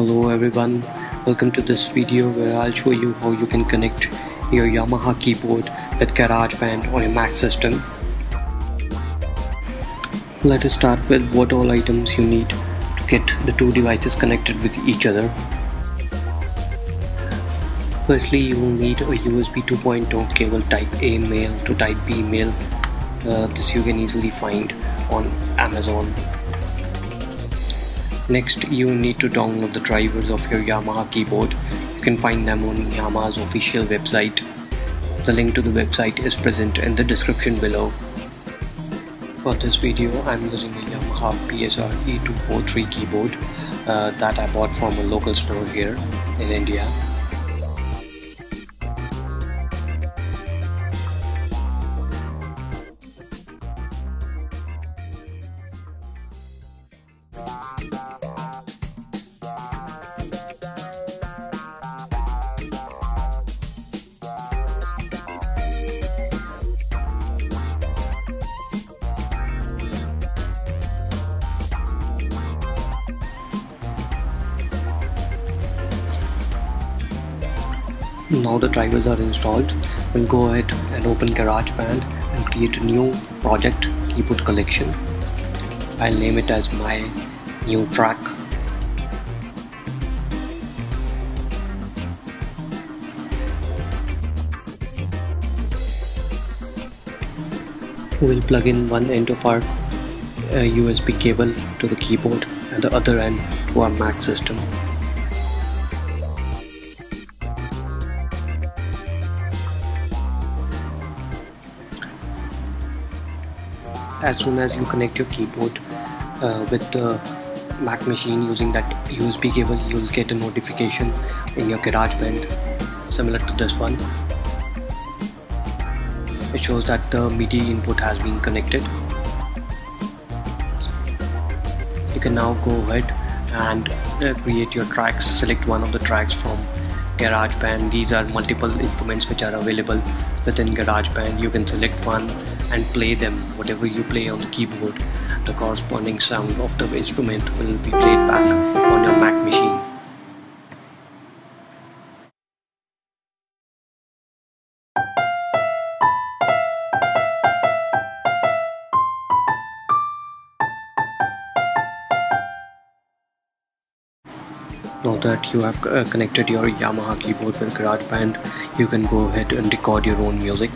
everyone, welcome to this video where I'll show you how you can connect your Yamaha keyboard with GarageBand on your Mac system. Let us start with what all items you need to get the two devices connected with each other. Firstly, you will need a USB 2.0 cable type A male to type B male. Uh, this you can easily find on Amazon. Next, you need to download the drivers of your Yamaha keyboard. You can find them on Yamaha's official website. The link to the website is present in the description below. For this video, I'm using a Yamaha PSR E243 keyboard uh, that I bought from a local store here in India. Now the drivers are installed, we'll go ahead and open GarageBand and create a new project keyboard collection. I'll name it as my new track. We'll plug in one end of our uh, USB cable to the keyboard and the other end to our Mac system. As soon as you connect your keyboard uh, with the Mac machine using that USB cable you'll get a notification in your GarageBand similar to this one. It shows that the MIDI input has been connected. You can now go ahead and uh, create your tracks select one of the tracks from GarageBand these are multiple instruments which are available within GarageBand you can select one and play them whatever you play on the keyboard. The corresponding sound of the instrument will be played back on your Now that you have uh, connected your Yamaha keyboard with GarageBand, you can go ahead and record your own music.